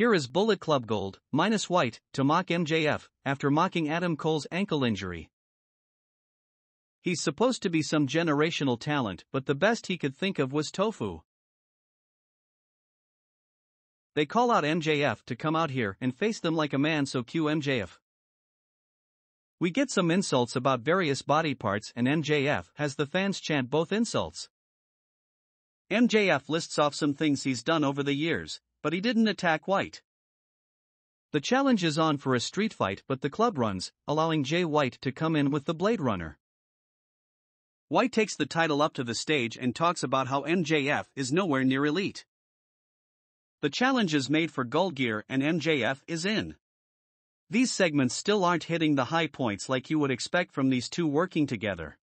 Here is Bullet Club Gold, minus white, to mock MJF, after mocking Adam Cole's ankle injury. He's supposed to be some generational talent, but the best he could think of was tofu. They call out MJF to come out here and face them like a man, so cue MJF. We get some insults about various body parts, and MJF has the fans chant both insults. MJF lists off some things he's done over the years, but he didn't attack White. The challenge is on for a street fight, but the club runs, allowing Jay White to come in with the Blade Runner. White takes the title up to the stage and talks about how MJF is nowhere near elite. The challenge is made for Full Gear and MJF is in. These segments still aren't hitting the high points like you would expect from these two working together.